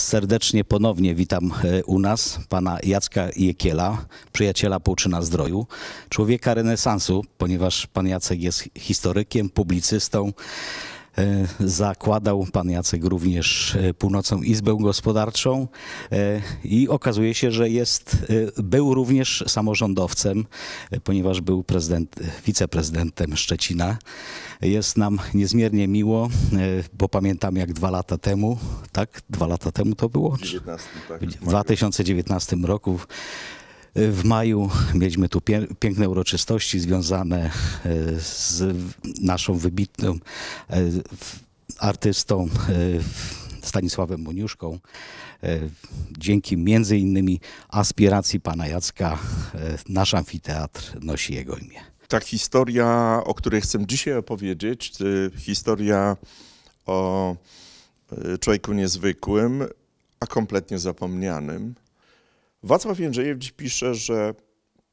Serdecznie ponownie witam e, u nas pana Jacka Jekiela, przyjaciela Połczyna Zdroju, człowieka renesansu, ponieważ pan Jacek jest historykiem, publicystą. E, Zakładał pan Jacek również e, Północną Izbę Gospodarczą e, i okazuje się, że jest, był również samorządowcem, ponieważ był prezydent, wiceprezydentem Szczecina. Jest nam niezmiernie miło, bo pamiętam jak dwa lata temu, tak? Dwa lata temu to było? 19, tak. W 2019 roku w maju mieliśmy tu piękne uroczystości związane e, z naszą wybitną e, artystą e, Stanisławem Muniuszką. E, Dzięki między innymi aspiracji pana Jacka nasz amfiteatr nosi jego imię. Ta historia, o której chcę dzisiaj opowiedzieć, to historia o człowieku niezwykłym, a kompletnie zapomnianym. Wacław Jędrzejewicz pisze, że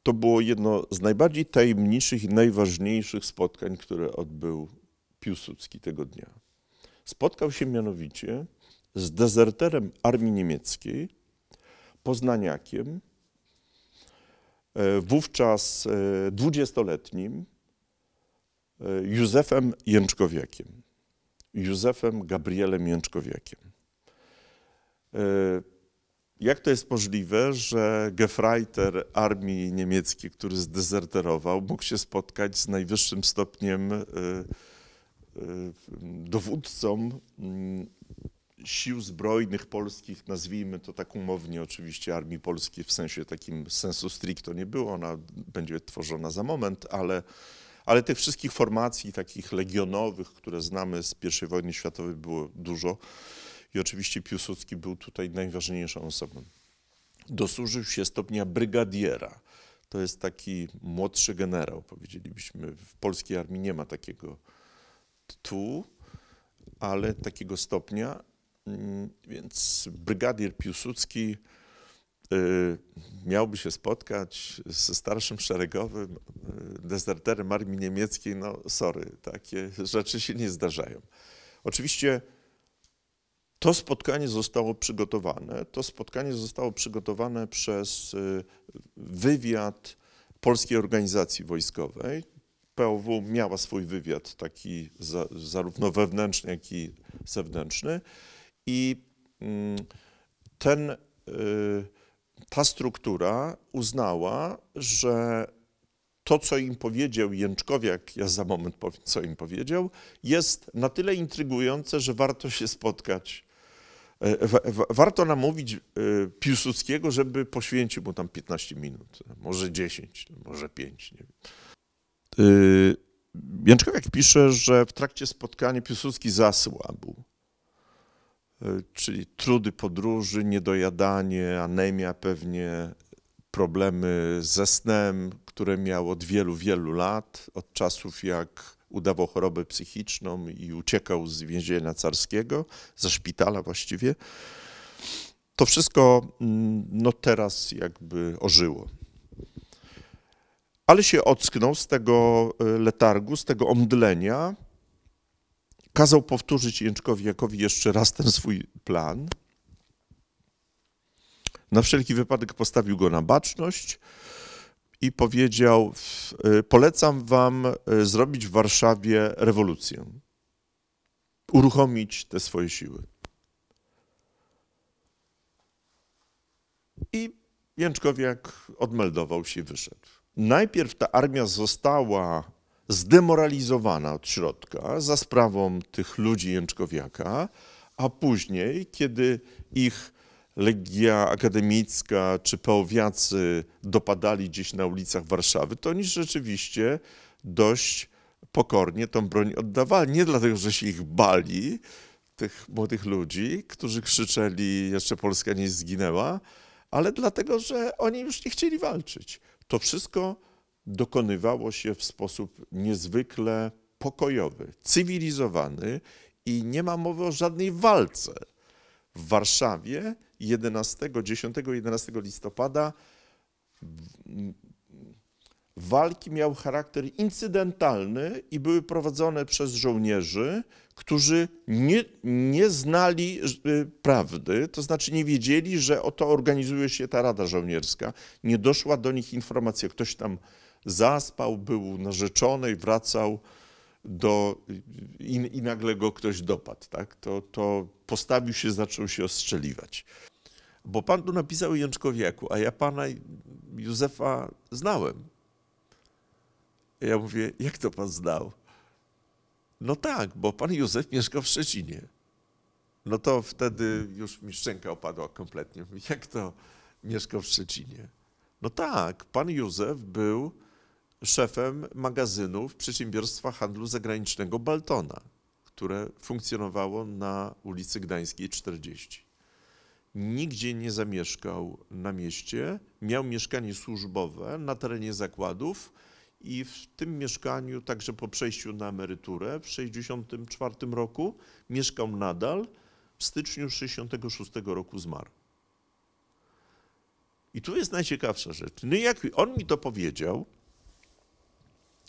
to było jedno z najbardziej tajemniczych i najważniejszych spotkań, które odbył Piłsudski tego dnia. Spotkał się mianowicie z dezerterem armii niemieckiej, poznaniakiem, e, wówczas e, dwudziestoletnim e, Józefem Jęczkowiakiem. Józefem Gabrielem Jęczkowiakiem. Jak to jest możliwe, że Gefreiter armii niemieckiej, który zdezerterował, mógł się spotkać z najwyższym stopniem e, e, dowódcą mm, sił zbrojnych polskich, nazwijmy to tak umownie oczywiście Armii Polskiej, w sensie takim sensu stricto nie było, ona będzie tworzona za moment, ale, ale tych wszystkich formacji takich legionowych, które znamy z I wojny światowej było dużo i oczywiście Piłsudski był tutaj najważniejszą osobą. Dosłużył się stopnia brygadiera. To jest taki młodszy generał, powiedzielibyśmy. W polskiej armii nie ma takiego tytułu, ale takiego stopnia. Mm, Więc brygadier Piłsudski y, miałby się spotkać ze starszym szeregowym y, dezerterem armii niemieckiej. No, sorry, takie rzeczy się nie zdarzają. Oczywiście to spotkanie zostało przygotowane. To spotkanie zostało przygotowane przez y, wywiad Polskiej Organizacji Wojskowej. POW miała swój wywiad taki za, zarówno wewnętrzny, jak i zewnętrzny. I mm, ten, y, ta struktura uznała, że to, co im powiedział Jęczkowiak, ja za moment powiem, co im powiedział, jest na tyle intrygujące, że warto się spotkać. E, wa- wa- Warto namówić e, Piłsudskiego, żeby poświęcił mu tam 15 minut, może 10, może 5. Nie wiem. Y, Jęczkowiak pisze, że w trakcie spotkania Piłsudski zasłabł. Czyli trudy podróży, niedojadanie, anemia pewnie, problemy ze snem, które miał od wielu, wielu lat, od czasów jak udawał chorobę psychiczną i uciekał z więzienia carskiego, ze szpitala właściwie. To wszystko mm, no teraz jakby ożyło. Ale się ocknął z tego y, letargu, z tego omdlenia. Kazał powtórzyć Jęczkowiakowi jeszcze raz ten swój plan. Na wszelki wypadek postawił go na baczność i powiedział: y, Polecam wam y, zrobić w Warszawie rewolucję, uruchomić te swoje siły. I Jęczkowiak odmeldował się i wyszedł. Najpierw ta armia została zdemoralizowana od środka za sprawą tych ludzi Jęczkowiaka, a później, kiedy ich legia akademicka czy peowiacy dopadali gdzieś na ulicach Warszawy, to oni rzeczywiście dość pokornie tą broń oddawali. Nie dlatego, że się ich bali, tych młodych ludzi, którzy krzyczeli jeszcze Polska nie zginęła, ale dlatego, że oni już nie chcieli walczyć. To wszystko dokonywało się w sposób niezwykle pokojowy, cywilizowany i nie ma mowy o żadnej walce. W Warszawie 11, 10-11 listopada w- walki miały charakter incydentalny i były prowadzone przez żołnierzy, którzy nie, nie znali y, prawdy, to znaczy nie wiedzieli, że oto organizuje się ta Rada Żołnierska. Nie doszła do nich informacja, ktoś tam zaspał, był narzeczony i wracał do, i, i nagle go ktoś dopadł. Tak? To, to postawił się, zaczął się ostrzeliwać. Bo pan tu napisał Jęczkowiaku, a ja pana Józefa znałem. Ja mówię, jak to pan znał? No tak, bo pan Józef mieszkał w Szczecinie. No to wtedy już mi szczęka opadła kompletnie. Jak to mieszkał w Szczecinie? No tak, pan Józef był szefem magazynów Przedsiębiorstwa Handlu Zagranicznego Baltona, które funkcjonowało na ulicy Gdańskiej 40. Nigdzie nie zamieszkał na mieście, miał mieszkanie służbowe na terenie zakładów i w tym mieszkaniu, także po przejściu na emeryturę w 1964 roku, mieszkał nadal. W styczniu 1966 roku zmarł. I tu jest najciekawsza rzecz. No jak on mi to powiedział,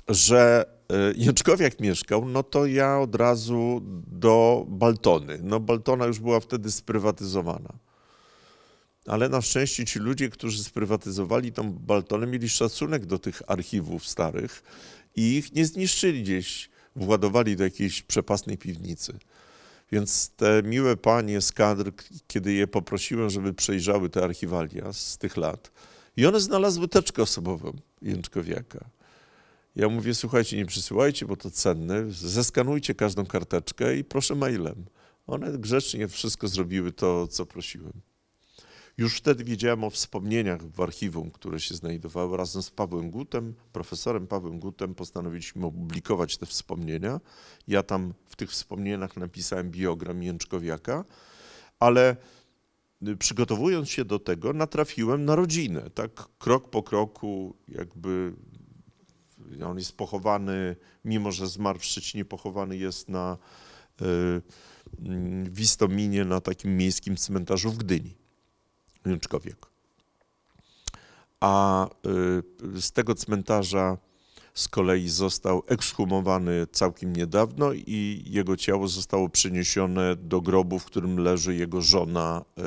że e, Jęczkowiak mieszkał, no to ja od razu do Baltony. No Baltona już była wtedy sprywatyzowana. Ale na szczęście ci ludzie, którzy sprywatyzowali tą Baltonę, mieli szacunek do tych archiwów starych i ich nie zniszczyli gdzieś, władowali do jakiejś przepasnej piwnicy. Więc te miłe panie z kadr, kiedy je poprosiłem, żeby przejrzały te archiwalia z tych lat, i one znalazły teczkę osobową Jęczkowiaka. Ja mówię, słuchajcie, nie przysyłajcie, bo to cenne, zeskanujcie każdą karteczkę i proszę mailem. One grzecznie wszystko zrobiły to, co prosiłem. Już wtedy wiedziałem o wspomnieniach w archiwum, które się znajdowały. Razem z Pawłem Gutem, profesorem Pawłem Gutem postanowiliśmy opublikować te wspomnienia. Ja tam w tych wspomnieniach napisałem biogram Jęczkowiaka, ale y, przygotowując się do tego, natrafiłem na rodzinę. Tak krok po kroku jakby on jest pochowany, mimo że zmarł w Szczecinie, pochowany jest na y, mm, w Istominie, na takim miejskim cmentarzu w Gdyni, Jęczkowiek. A y, z tego cmentarza z kolei został ekshumowany całkiem niedawno i jego ciało zostało przeniesione do grobu, w którym leży jego żona y,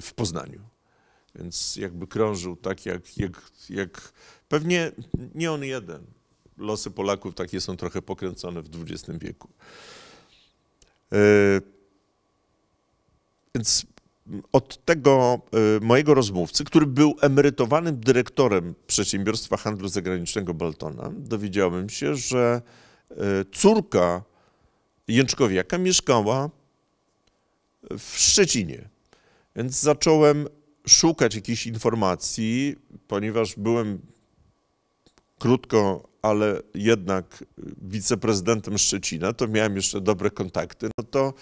w Poznaniu. Więc jakby krążył tak jak, jak, jak Pewnie nie on jeden. Losy Polaków takie są trochę pokręcone w XX wieku. E, więc od tego e, mojego rozmówcy, który był emerytowanym dyrektorem przedsiębiorstwa handlu zagranicznego Baltona, dowiedziałem się, że e, córka Jęczkowiaka mieszkała w Szczecinie. Więc zacząłem szukać jakichś informacji, ponieważ byłem krótko, ale jednak wiceprezydentem Szczecina, to miałem jeszcze dobre kontakty, no to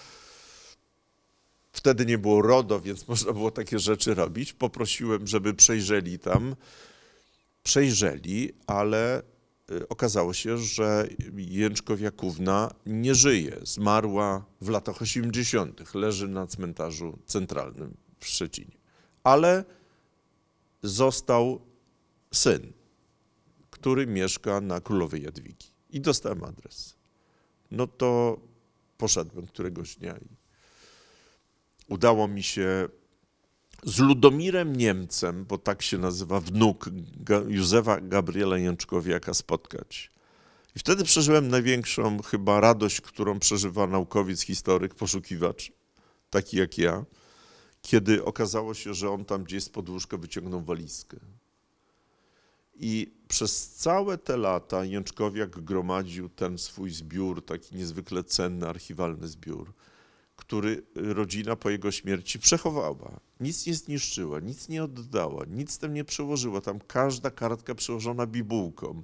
wtedy nie było RODO, więc można było takie rzeczy robić. Poprosiłem, żeby przejrzeli tam. Przejrzeli, ale y, okazało się, że Jęczkowiakówna nie żyje. Zmarła w latach 80., leży na cmentarzu centralnym w Szczecinie. Ale został syn który mieszka na Królowej Jadwigi. I dostałem adres. No to poszedłem któregoś dnia i udało mi się z Ludomirem Niemcem, bo tak się nazywa wnuk Józefa Gabriela Jęczkowiaka, spotkać. I wtedy przeżyłem największą chyba radość, którą przeżywa naukowiec, historyk, poszukiwacz, taki jak ja, kiedy okazało się, że on tam gdzieś z podłóżka wyciągnął walizkę. I przez całe te lata Jęczkowiak gromadził ten swój zbiór, taki niezwykle cenny, archiwalny zbiór, który rodzina po jego śmierci przechowała. Nic nie zniszczyła, nic nie oddała, nic tam nie przełożyła. Tam każda kartka przełożona bibułką.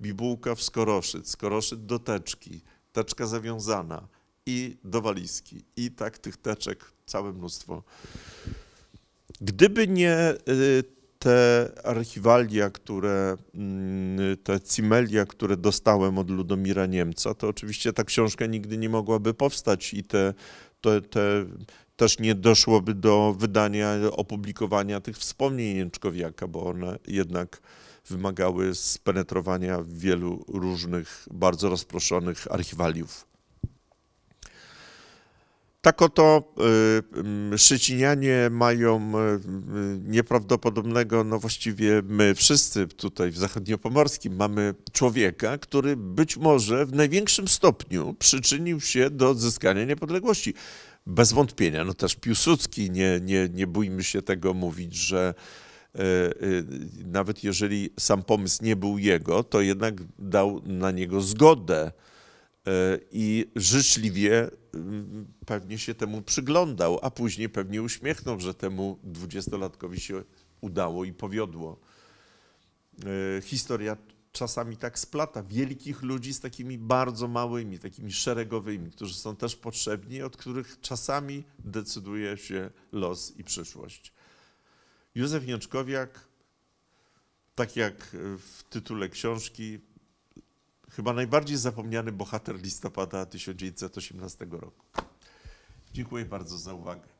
Bibułka w skoroszyt, skoroszyt do teczki, teczka zawiązana i do walizki. I tak tych teczek całe mnóstwo. Gdyby nie y, te archiwalia, które, mm, te cimelia, które dostałem od Ludomira Niemca, to oczywiście ta książka nigdy nie mogłaby powstać i te, te, te też nie doszłoby do wydania, opublikowania tych wspomnień Jęczkowiaka, bo one jednak wymagały spenetrowania wielu różnych, bardzo rozproszonych archiwaliów. Tak oto y, y, Szczecinianie mają y, nieprawdopodobnego, no właściwie my wszyscy tutaj w Zachodniopomorskim mamy człowieka, który być może w największym stopniu przyczynił się do odzyskania niepodległości. Bez wątpienia, no też Piłsudski, nie, nie, nie bójmy się tego mówić, że nawet jeżeli sam pomysł nie był jego, to jednak dał na niego zgodę i życzliwie pewnie się temu przyglądał, a później pewnie uśmiechnął, że temu dwudziestolatkowi się udało i powiodło. E, Historia czasami tak splata wielkich ludzi z takimi bardzo małymi, takimi szeregowymi, którzy są też potrzebni, od których czasami decyduje się los i przyszłość. Józef Jęczkowiak, tak jak w tytule książki, chyba najbardziej zapomniany bohater listopada 1918 roku. Dziękuję bardzo za uwagę.